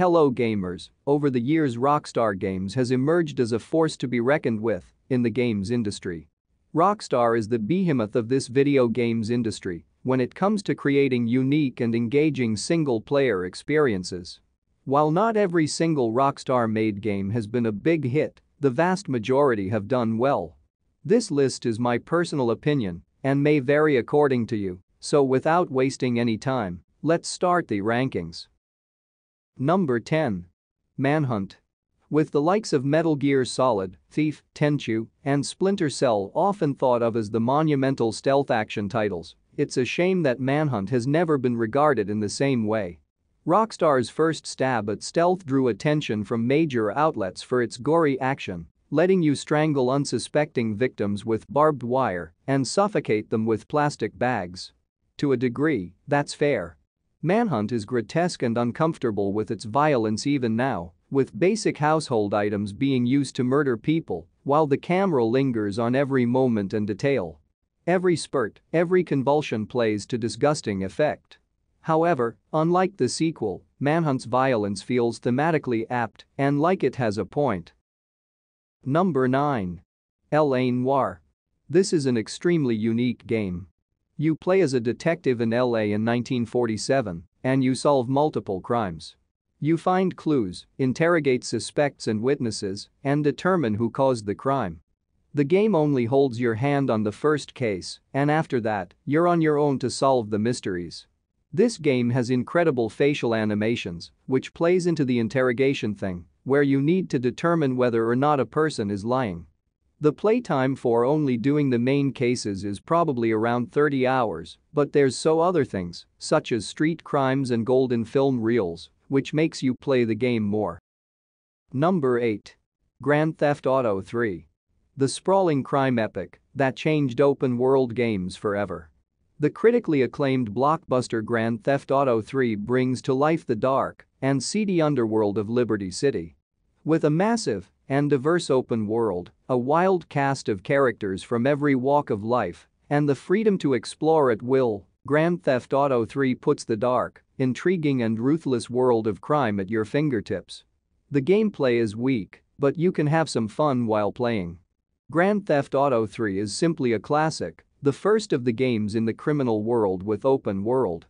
Hello gamers, over the years Rockstar Games has emerged as a force to be reckoned with in the games industry. Rockstar is the behemoth of this video games industry when it comes to creating unique and engaging single-player experiences. While not every single Rockstar-made game has been a big hit, the vast majority have done well. This list is my personal opinion and may vary according to you, so without wasting any time, let's start the rankings. Number 10. Manhunt. With the likes of Metal Gear Solid, Thief, Tenchu, and Splinter Cell often thought of as the monumental stealth action titles, it's a shame that Manhunt has never been regarded in the same way. Rockstar's first stab at stealth drew attention from major outlets for its gory action, letting you strangle unsuspecting victims with barbed wire and suffocate them with plastic bags. To a degree, that's fair. Manhunt is grotesque and uncomfortable with its violence even now, with basic household items being used to murder people while the camera lingers on every moment and detail. Every spurt, every convulsion plays to disgusting effect. However, unlike the sequel, Manhunt's violence feels thematically apt and like it has a point. Number 9. L.A. Noire. This is an extremely unique game you play as a detective in LA in 1947 and you solve multiple crimes. You find clues, interrogate suspects and witnesses, and determine who caused the crime. The game only holds your hand on the first case, and after that, you're on your own to solve the mysteries. This game has incredible facial animations, which plays into the interrogation thing, where you need to determine whether or not a person is lying. The playtime for only doing the main cases is probably around 30 hours, but there's so other things, such as street crimes and golden film reels, which makes you play the game more. Number 8. Grand Theft Auto 3. The sprawling crime epic that changed open world games forever. The critically acclaimed blockbuster Grand Theft Auto 3 brings to life the dark and seedy underworld of Liberty City. With a massive and diverse open world, a wild cast of characters from every walk of life, and the freedom to explore at will, Grand Theft Auto 3 puts the dark, intriguing and ruthless world of crime at your fingertips. The gameplay is weak, but you can have some fun while playing. Grand Theft Auto 3 is simply a classic, the first of the games in the criminal world with open world.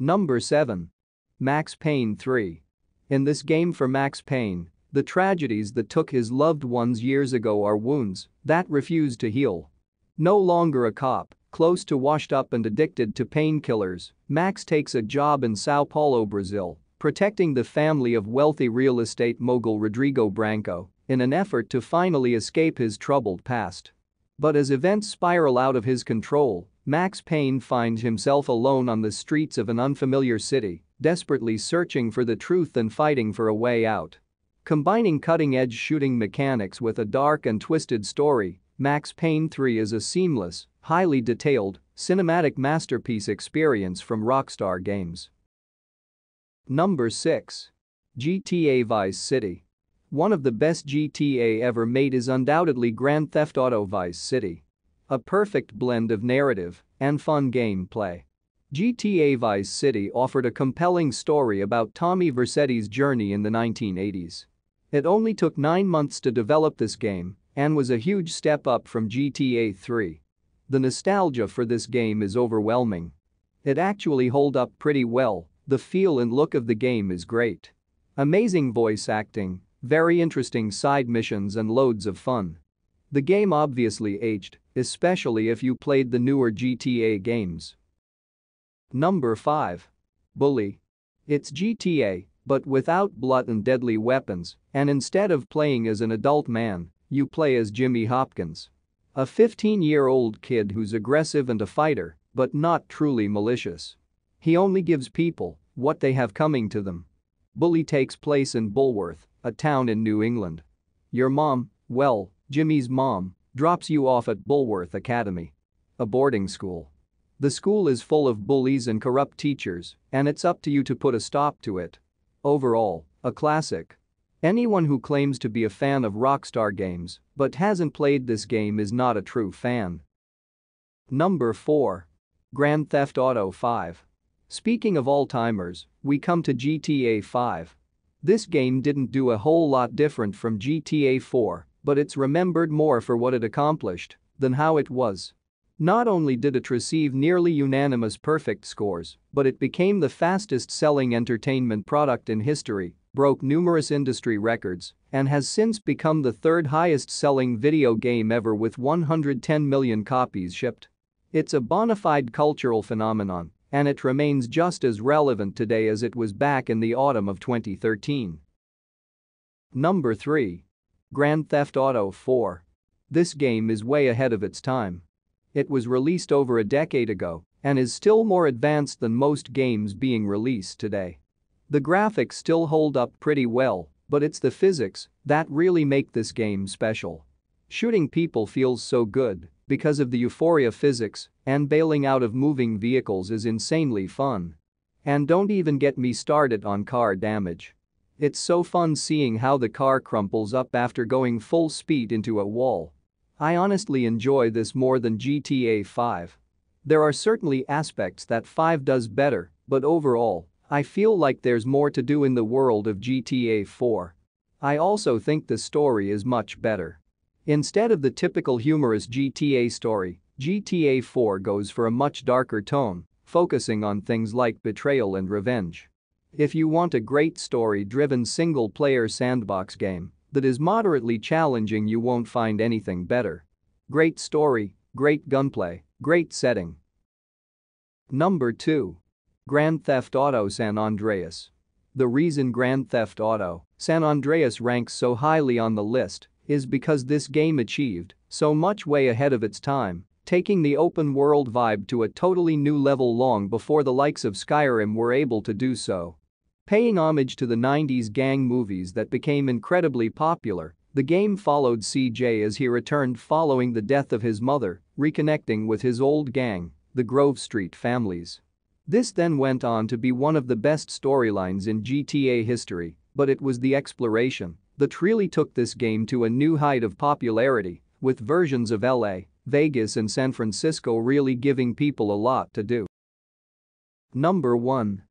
Number 7. Max Payne 3. In this game for Max Payne, the tragedies that took his loved ones years ago are wounds that refuse to heal. No longer a cop, close to washed up and addicted to painkillers, Max takes a job in Sao Paulo, Brazil, protecting the family of wealthy real estate mogul Rodrigo Branco in an effort to finally escape his troubled past. But as events spiral out of his control, Max Payne finds himself alone on the streets of an unfamiliar city, desperately searching for the truth and fighting for a way out. Combining cutting-edge shooting mechanics with a dark and twisted story, Max Payne 3 is a seamless, highly detailed, cinematic masterpiece experience from Rockstar Games. Number 6. GTA Vice City. One of the best GTA ever made is undoubtedly Grand Theft Auto Vice City. A perfect blend of narrative and fun gameplay. GTA Vice City offered a compelling story about Tommy Vercetti's journey in the 1980s. It only took 9 months to develop this game and was a huge step up from GTA 3. The nostalgia for this game is overwhelming. It actually hold up pretty well, the feel and look of the game is great. Amazing voice acting, very interesting side missions and loads of fun. The game obviously aged, especially if you played the newer GTA games. Number 5. Bully. It's GTA, but without blood and deadly weapons, and instead of playing as an adult man, you play as Jimmy Hopkins. A 15-year-old kid who's aggressive and a fighter, but not truly malicious. He only gives people what they have coming to them. Bully takes place in Bullworth, a town in New England. Your mom, well, Jimmy's mom, drops you off at Bullworth Academy. A boarding school. The school is full of bullies and corrupt teachers, and it's up to you to put a stop to it. Overall, a classic. Anyone who claims to be a fan of Rockstar games but hasn't played this game is not a true fan. Number 4. Grand Theft Auto 5. Speaking of all-timers, we come to GTA 5. This game didn't do a whole lot different from GTA 4, but it's remembered more for what it accomplished than how it was. Not only did it receive nearly unanimous perfect scores, but it became the fastest-selling entertainment product in history, broke numerous industry records, and has since become the third highest-selling video game ever with 110 million copies shipped. It's a bona fide cultural phenomenon, and it remains just as relevant today as it was back in the autumn of 2013. Number 3. Grand Theft Auto 4. This game is way ahead of its time. It was released over a decade ago and is still more advanced than most games being released today. The graphics still hold up pretty well, but it's the physics that really make this game special. Shooting people feels so good because of the euphoria physics and bailing out of moving vehicles is insanely fun. And don't even get me started on car damage. It's so fun seeing how the car crumples up after going full speed into a wall I honestly enjoy this more than GTA 5. There are certainly aspects that 5 does better, but overall, I feel like there's more to do in the world of GTA 4. I also think the story is much better. Instead of the typical humorous GTA story, GTA 4 goes for a much darker tone, focusing on things like betrayal and revenge. If you want a great story-driven single-player sandbox game, that is moderately challenging you won't find anything better. Great story, great gunplay, great setting. Number 2. Grand Theft Auto San Andreas. The reason Grand Theft Auto San Andreas ranks so highly on the list is because this game achieved so much way ahead of its time, taking the open world vibe to a totally new level long before the likes of Skyrim were able to do so. Paying homage to the 90s gang movies that became incredibly popular, the game followed CJ as he returned following the death of his mother, reconnecting with his old gang, the Grove Street families. This then went on to be one of the best storylines in GTA history, but it was the exploration that really took this game to a new height of popularity, with versions of LA, Vegas and San Francisco really giving people a lot to do. Number 1.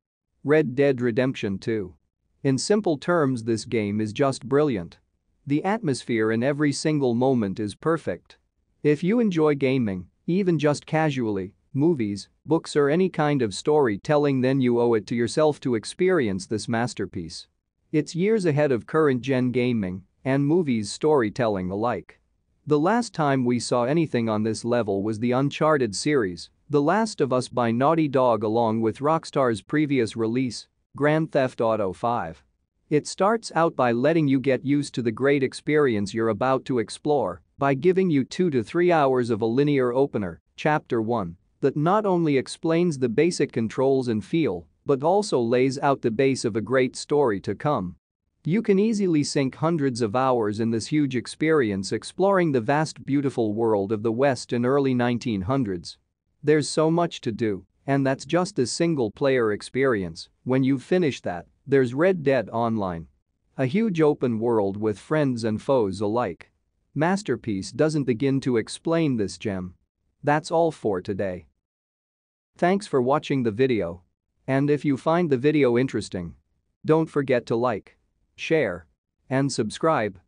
Red Dead Redemption 2. In simple terms this game is just brilliant. The atmosphere in every single moment is perfect. If you enjoy gaming, even just casually, movies, books or any kind of storytelling then you owe it to yourself to experience this masterpiece. It's years ahead of current-gen gaming and movies storytelling alike. The last time we saw anything on this level was the Uncharted series, the Last of Us by Naughty Dog along with Rockstar's previous release, Grand Theft Auto 5. It starts out by letting you get used to the great experience you're about to explore by giving you 2 to 3 hours of a linear opener, Chapter 1, that not only explains the basic controls and feel, but also lays out the base of a great story to come. You can easily sink hundreds of hours in this huge experience exploring the vast beautiful world of the West in early 1900s there's so much to do, and that's just a single-player experience. When you've finished that, there's Red Dead Online. A huge open world with friends and foes alike. Masterpiece doesn't begin to explain this gem. That's all for today. Thanks for watching the video. And if you find the video interesting, don't forget to like, share, and subscribe.